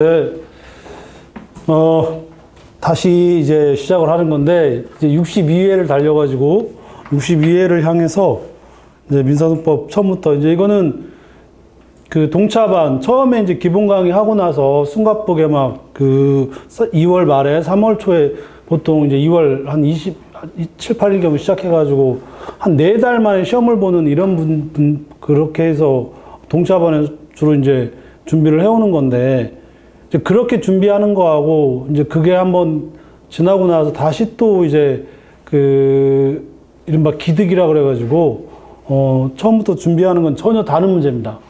네. 어, 다시 이제 시작을 하는 건데, 이제 62회를 달려가지고, 62회를 향해서, 이제 민사소법 처음부터, 이제 이거는 그 동차반, 처음에 이제 기본 강의 하고 나서 숨가쁘게 막 그 2월 말에 3월 초에 보통 이제 2월 한 20, 7, 8일 경우 시작해가지고 한 네 달 만에 시험을 보는 이런 분, 분 그렇게 해서 동차반에 주로 이제 준비를 해오는 건데, 이제 그렇게 준비하는 거하고 이제 그게 한번 지나고 나서 다시 또 이제 그 이른바 기득이라 그래가지고 어 처음부터 준비하는 건 전혀 다른 문제입니다.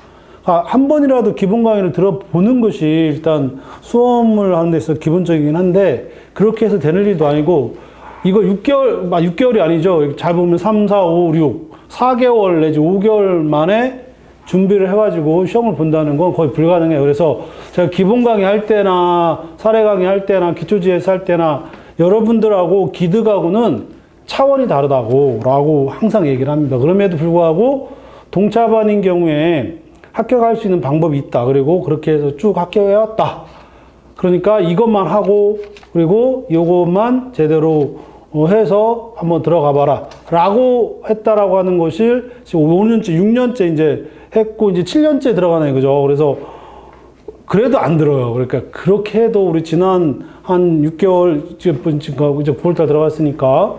아, 한 번이라도 기본 강의를 들어보는 것이 일단 수험을 하는 데 있어서 기본적이긴 한데 그렇게 해서 되는 일도 아니고 이거 6개월, 6개월이 아니죠. 잘 보면 3, 4, 5, 6, 4개월 내지 5개월 만에 준비를 해가지고 시험을 본다는 건 거의 불가능해요. 그래서 제가 기본 강의 할 때나 사례 강의 할 때나 기초지에서 할 때나 여러분들하고 기득하고는 차원이 다르다고 라고 항상 얘기를 합니다. 그럼에도 불구하고 동차반인 경우에 합격할 수 있는 방법이 있다. 그리고 그렇게 해서 쭉 합격해 왔다. 그러니까 이것만 하고 그리고 이것만 제대로 해서 한번 들어가 봐라. 라고 했다라고 하는 것을 지금 5년째, 6년째 이제 했고 이제 7년째 들어가네. 그죠? 그래서 그래도 안 들어요. 그러니까 그렇게 해도 우리 지난 한 6개월, 지금 이제 9월달 들어갔으니까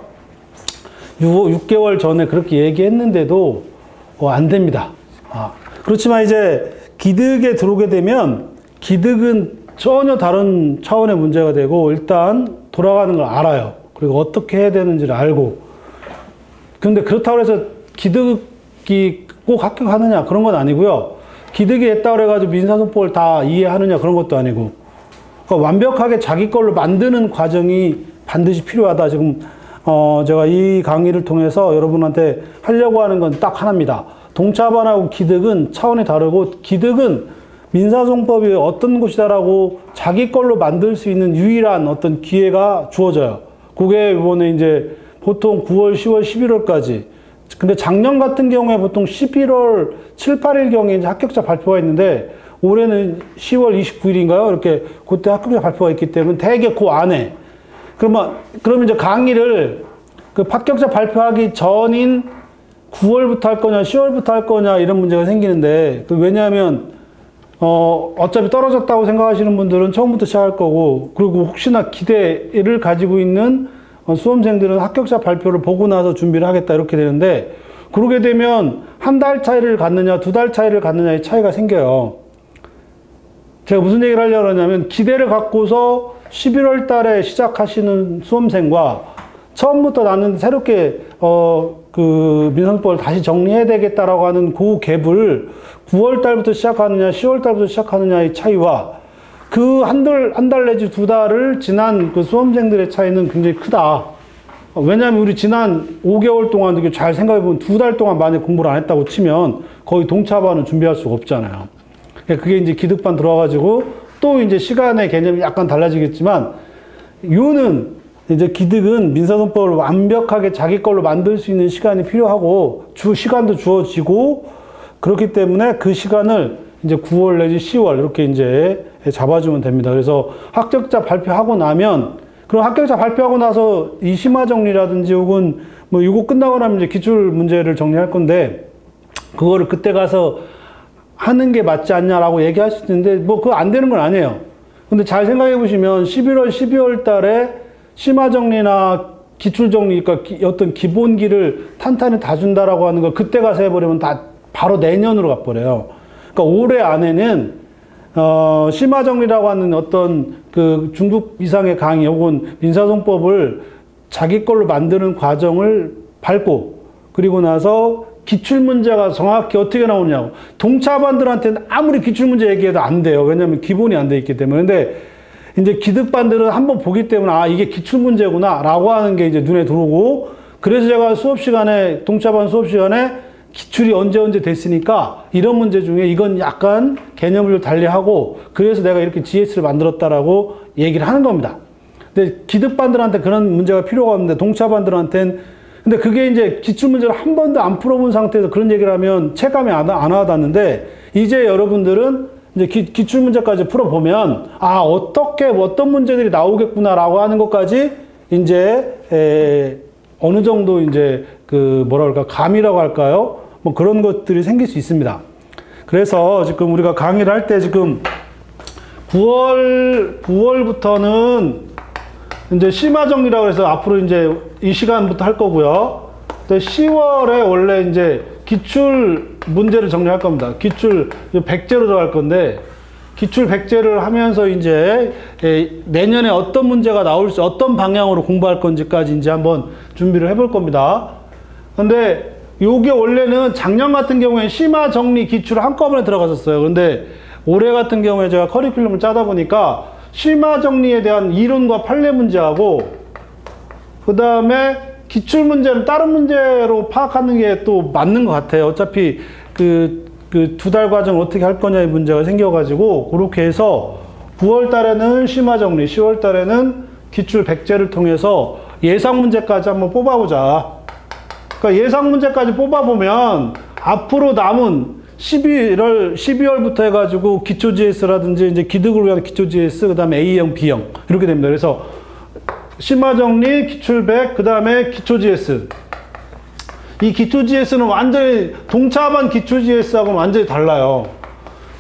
6, 개월 전에 그렇게 얘기했는데도 어, 안 됩니다. 아, 그렇지만 이제 기득에 들어오게 되면 기득은 전혀 다른 차원의 문제가 되고 일단 돌아가는 걸 알아요. 그리고 어떻게 해야 되는지를 알고. 근데 그렇다고 해서 기득이 꼭 합격하느냐 그런 건 아니고요. 기득이 했다고 해가지고 민사소법을 다 이해하느냐 그런 것도 아니고. 그러니까 완벽하게 자기 걸로 만드는 과정이 반드시 필요하다. 지금 어 제가 이 강의를 통해서 여러분한테 하려고 하는 건 딱 하나입니다. 동차반하고 기득은 차원이 다르고 기득은 민사소송법이 어떤 곳이다라고 자기 걸로 만들 수 있는 유일한 어떤 기회가 주어져요. 그게 이번에 이제 보통 9월, 10월, 11월까지. 근데 작년 같은 경우에 보통 11월 7, 8일 경에 이제 합격자 발표가 있는데 올해는 10월 29일인가요? 이렇게 그때 합격자 발표가 있기 때문에 대개 그 안에. 그러면, 그러면 이제 강의를 그 합격자 발표하기 전인 9월부터 할 거냐, 10월부터 할 거냐, 이런 문제가 생기는데, 왜냐하면, 어, 어차피 떨어졌다고 생각하시는 분들은 처음부터 시작할 거고, 그리고 혹시나 기대를 가지고 있는 수험생들은 합격자 발표를 보고 나서 준비를 하겠다, 이렇게 되는데, 그러게 되면 한 달 차이를 갖느냐, 두 달 차이를 갖느냐의 차이가 생겨요. 제가 무슨 얘기를 하려고 하냐면, 기대를 갖고서 11월 달에 시작하시는 수험생과 처음부터 나는 새롭게, 어, 그 민사소법을 다시 정리해야 되겠다라고 하는 그 갭을 9월 달부터 시작하느냐, 10월 달부터 시작하느냐의 차이와 그 한 달, 한 달 내지 두 달을 지난 그 수험생들의 차이는 굉장히 크다. 왜냐하면 우리 지난 5개월 동안 이렇게 잘 생각해 보면 두 달 동안 만약 공부를 안 했다고 치면 거의 동차반은 준비할 수가 없잖아요. 그게 이제 기득반 들어와가지고 또 이제 시간의 개념이 약간 달라지겠지만 요는 이제 기득은 민사소법을 완벽하게 자기 걸로 만들 수 있는 시간이 필요하고 주 시간도 주어지고 그렇기 때문에 그 시간을 이제 9월 내지 10월 이렇게 이제 잡아주면 됩니다. 그래서 합격자 발표하고 나면 그럼 합격자 발표하고 나서 이 심화 정리라든지 혹은 뭐 이거 끝나고 나면 이제 기출 문제를 정리할 건데 그거를 그때 가서 하는 게 맞지 않냐라고 얘기할 수 있는데 뭐 그거 안 되는 건 아니에요. 근데 잘 생각해 보시면 11월, 12월 달에 심화 정리나 기출 정리, 그러니까 어떤 기본기를 탄탄히 다 준다라고 하는 거 그때 가서 해버리면 다 바로 내년으로 가버려요. 그러니까 올해 안에는 어, 심화 정리라고 하는 어떤 그 중급 이상의 강의 혹은 민사소송법을 자기 걸로 만드는 과정을 밟고 그리고 나서 기출 문제가 정확히 어떻게 나오냐고 동차반들한테는 아무리 기출 문제 얘기해도 안 돼요. 왜냐하면 기본이 안 돼 있기 때문에. 근데 이제 기득반들은 한번 보기 때문에 아 이게 기출 문제구나 라고 하는 게 이제 눈에 들어오고 그래서 제가 수업 시간에 동차반 수업 시간에 기출이 언제 언제 됐으니까 이런 문제 중에 이건 약간 개념을 달리하고 그래서 내가 이렇게 GS를 만들었다라고 얘기를 하는 겁니다. 근데 기득반들한테 그런 문제가 필요가 없는데 동차반들한테는 근데 그게 이제 기출 문제를 한 번도 안 풀어본 상태에서 그런 얘기를 하면 체감이 안, 안 와닿는데 이제 여러분들은 이제 기, 기출 문제까지 풀어보면 아 어떻게 어떤 문제들이 나오겠구나라고 하는 것까지 이제 에, 어느 정도 이제 그 뭐라 그럴까 감이라고 할까요? 뭐 그런 것들이 생길 수 있습니다. 그래서 지금 우리가 강의를 할 때 지금 9월 9월부터는 이제 심화 정리라고 해서 앞으로 이제 이 시간부터 할 거고요. 근데 10월에 원래 이제 기출 문제를 정리할 겁니다. 기출 100제로 들어갈 건데 기출 100제를 하면서 이제 내년에 어떤 문제가 나올 수 어떤 방향으로 공부할 건지까지 이제 한번 준비를 해볼 겁니다. 근데 요게 원래는 작년 같은 경우에 심화 정리 기출 한꺼번에 들어갔었어요. 그런데 올해 같은 경우에 제가 커리큘럼을 짜다 보니까 심화 정리에 대한 이론과 판례 문제하고 그 다음에 기출 문제는 다른 문제로 파악하는 게 또 맞는 것 같아요. 어차피 그, 그 두 달 과정 어떻게 할 거냐의 문제가 생겨가지고 그렇게 해서 9월 달에는 심화 정리, 10월 달에는 기출 백제를 통해서 예상 문제까지 한번 뽑아보자. 그러니까 예상 문제까지 뽑아보면 앞으로 남은 11월, 12월부터 해가지고 기초 GS라든지 이제 기득을 위한 기초 GS, 그 다음에 A형, B형 이렇게 됩니다. 그래서 심화 정리, 기출백, 그 다음에 기초 GS. 이 기초 GS는 완전히 동차반 기초 GS하고는 완전히 달라요.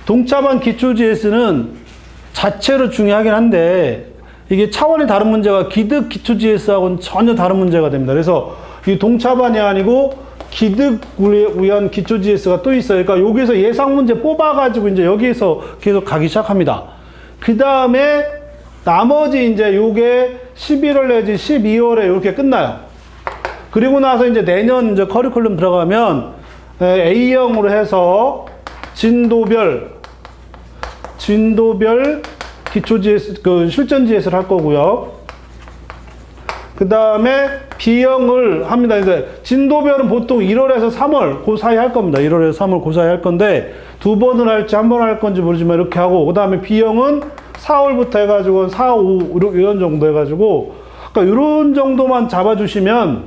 동차반 기초 GS는 자체로 중요하긴 한데 이게 차원이 다른 문제가 기득 기초 GS하고는 전혀 다른 문제가 됩니다. 그래서 이 동차반이 아니고 기득 위한 기초 GS가 또 있어요. 그러니까 여기서 예상 문제 뽑아가지고 이제 여기에서 계속 가기 시작합니다. 그 다음에 나머지 이제 요게 11월 내지 12월에 이렇게 끝나요. 그리고 나서 이제 내년 이제 커리큘럼 들어가면 A형으로 해서 진도별 진도별 기초 GS 그 실전 GS를 할 거고요. 그 다음에 B형을 합니다. 이제 진도별은 보통 1월에서 3월 그 사이 할 겁니다. 1월에서 3월 그 사이 할 건데 두 번을 할지 한 번 할 건지 모르지만 이렇게 하고 그 다음에 B형은 4월부터 해가지고 4, 5 이런 정도 해가지고 그러니까 이런 정도만 잡아주시면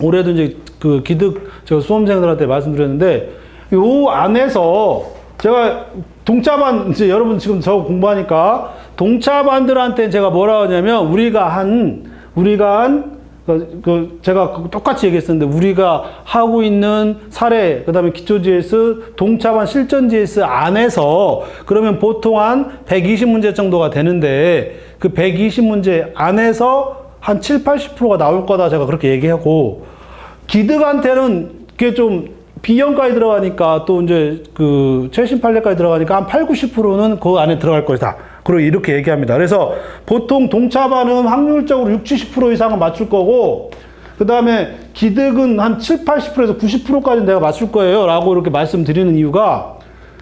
올해도 이제 그 기득 제가 수험생들한테 말씀드렸는데 요 안에서 제가 동차반 이제 여러분 지금 저 공부하니까 동차반들한테 제가 뭐라 하냐면 우리가 한 우리가 한 그, 그 제가 똑같이 얘기했었는데 우리가 하고 있는 사례 그다음에 기초 GS 동차반 실전 GS 안에서 그러면 보통 한 120문제 정도가 되는데 그 120문제 안에서 한 7, 80%가 나올 거다 제가 그렇게 얘기하고 기득한테는 그게 좀 B형까지 들어가니까 또 이제 그 최신 판례까지 들어가니까 한 8, 90%는 그 안에 들어갈 것이다. 그리고 이렇게 얘기합니다. 그래서 보통 동차 반은 확률적으로 60, 70% 이상은 맞출 거고, 그 다음에 기득은 한 7, 80%에서 90%까지 내가 맞출 거예요. 라고 이렇게 말씀드리는 이유가,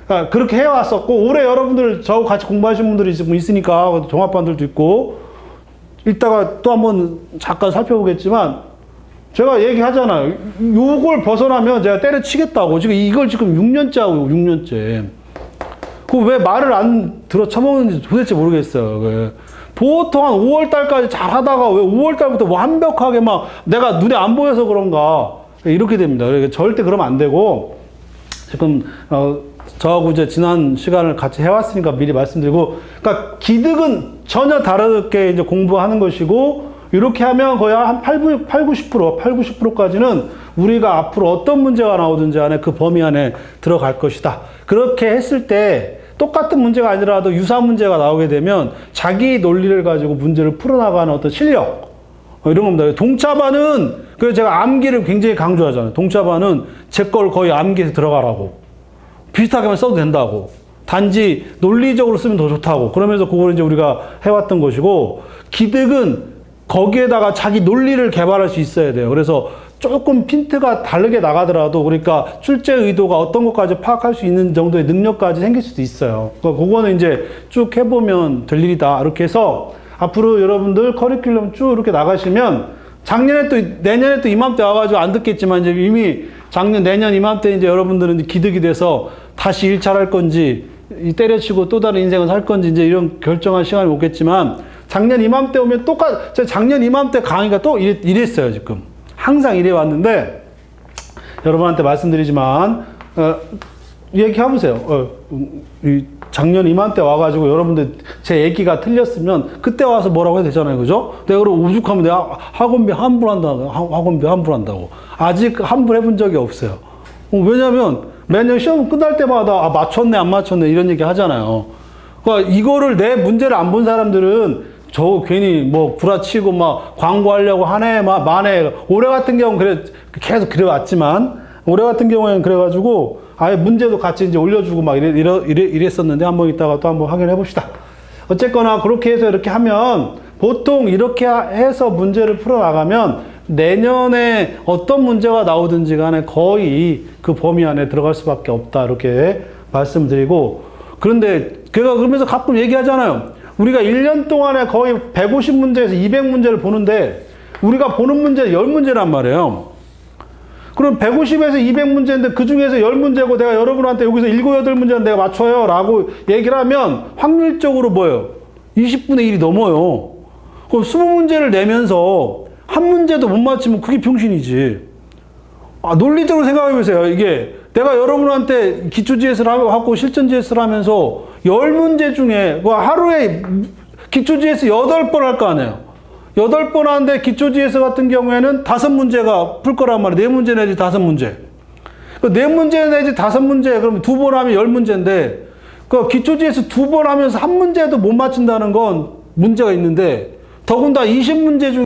그러니까 그렇게 해왔었고, 올해 여러분들 저하고 같이 공부하신 분들이 있으니까, 종합반들도 있고, 이따가 또 한번 잠깐 살펴보겠지만, 제가 얘기하잖아요. 요걸 벗어나면 제가 때려치겠다고. 지금 이걸 지금 6년째 하고 6년째. 그 왜 말을 안 들어 쳐먹는지 도대체 모르겠어요. 그 보통 한 5월 달까지 잘 하다가 왜 5월 달부터 완벽하게 막 내가 눈에 안 보여서 그런가 이렇게 됩니다. 그러니까 절대 그러면 안 되고 지금 어 저하고 이제 지난 시간을 같이 해왔으니까 미리 말씀드리고 그러니까 기득은 전혀 다르게 이제 공부하는 것이고 이렇게 하면 거의 한 8, 8 90%, 8, 90%까지는 우리가 앞으로 어떤 문제가 나오든지 안에 그 범위 안에 들어갈 것이다. 그렇게 했을 때 똑같은 문제가 아니라도 유사한 문제가 나오게 되면 자기 논리를 가지고 문제를 풀어나가는 어떤 실력 어, 이런 겁니다. 동차반은 그래서 제가 암기를 굉장히 강조하잖아요. 동차반은 제 걸 거의 암기해서 들어가라고 비슷하게만 써도 된다고 단지 논리적으로 쓰면 더 좋다고 그러면서 그걸 이제 우리가 해왔던 것이고 기득은 거기에다가 자기 논리를 개발할 수 있어야 돼요. 그래서 조금 핀트가 다르게 나가더라도 그러니까 출제 의도가 어떤 것까지 파악할 수 있는 정도의 능력까지 생길 수도 있어요. 그러니까 그거는 이제 쭉 해보면 될 일이다. 이렇게 해서 앞으로 여러분들 커리큘럼 쭉 이렇게 나가시면 작년에 또 내년에 또 이맘때 와가지고 안 듣겠지만 이제 이미 작년 내년 이맘때 이제 여러분들은 이제 기득이 돼서 다시 일차할 건지 때려치고 또 다른 인생을 살 건지 이제 이런 결정할 시간이 오겠지만 작년 이맘때 오면 똑같 작년 이맘때 강의가 또 이랬어요 지금. 항상 이래 왔는데 여러분한테 말씀드리지만 어, 얘기해보세요. 어, 이, 작년 이맘때 와가지고 여러분들 제 얘기가 틀렸으면 그때 와서 뭐라고 해도 되잖아요. 그죠? 내가 그럼 오죽하면 내가 학원비 환불한다, 학원비 환불한다고. 아직 환불해본 적이 없어요. 어, 왜냐면 매년 시험 끝날 때마다 아, 맞췄네, 안 맞췄네 이런 얘기 하잖아요. 그러니까 이거를 내 문제를 안 본 사람들은 저 괜히 뭐 구라치고 막 광고하려고 하네, 막 만에 올해 같은 경우는 그래 계속 그래왔지만 올해 같은 경우에는 그래가지고 아예 문제도 같이 이제 올려주고 막 이래, 이래, 이래, 이랬었는데 한번 이따가 또 한번 확인해 봅시다. 어쨌거나 그렇게 해서 이렇게 하면 보통 이렇게 해서 문제를 풀어나가면 내년에 어떤 문제가 나오든지 간에 거의 그 범위 안에 들어갈 수밖에 없다. 이렇게 말씀드리고 그런데 제가 그러면서 가끔 얘기하잖아요. 우리가 1년 동안에 거의 150문제에서 200문제를 보는데 우리가 보는 문제 10문제란 말이에요. 그럼 150에서 200문제인데 그 중에서 10문제고 내가 여러분한테 여기서 7, 8문제는 내가 맞춰요. 라고 얘기를 하면 확률적으로 뭐예요? 20분의 1이 넘어요. 그럼 20문제를 내면서 한 문제도 못 맞추면 그게 병신이지. 아, 논리적으로 생각해 보세요. 이게 내가 여러분한테 기초 GS를 하고 실전 GS를 하면서 10문제 중에 뭐 하루에 기초 GS 8번 할 거 아니에요. 여덟 번 하는데 기초 GS 같은 경우에는 다섯 문제가 풀 거란 말이에요. 네 문제 내지 다섯 문제. 그네 문제 내지 다섯 문제, 그러면 두번 하면 열 문제인데, 그 기초 GS 두번 하면서 한 문제도 못 맞춘다는 건 문제가 있는데, 더군다나 20문제 중에